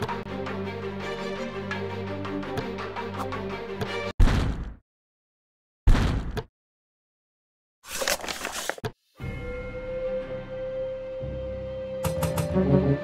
Thank mm -hmm. you.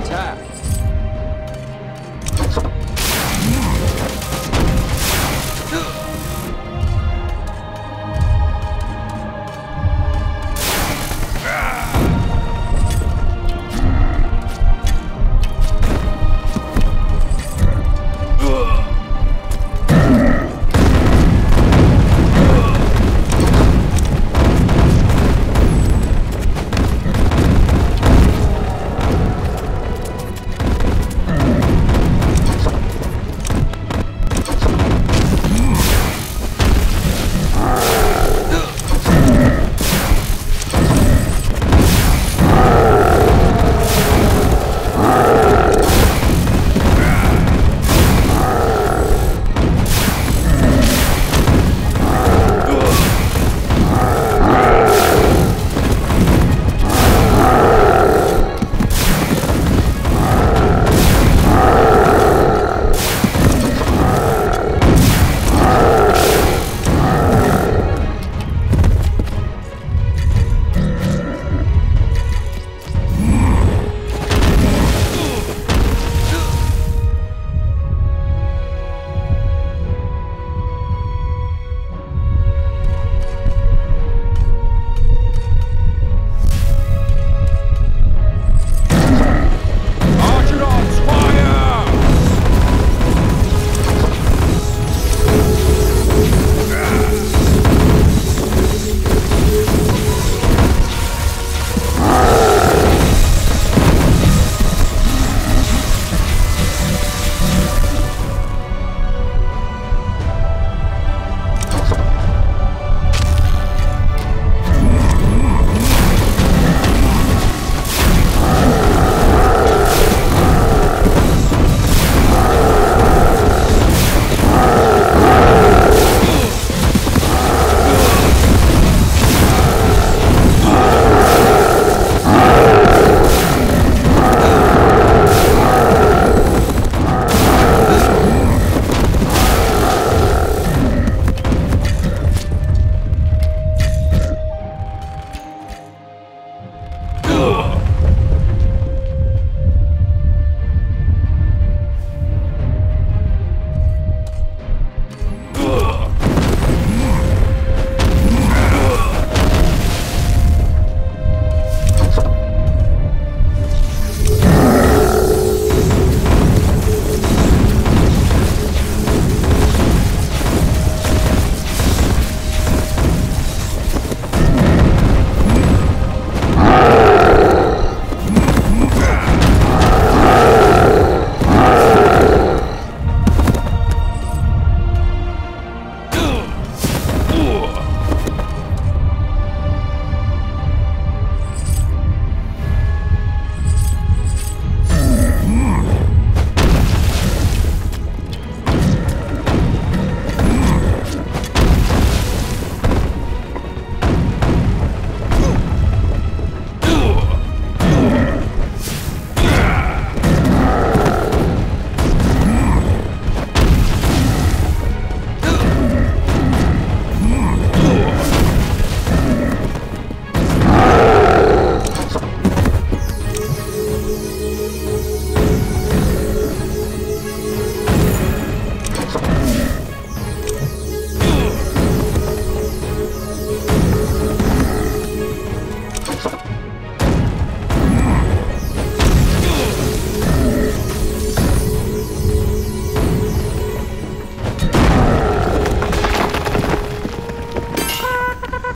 attack.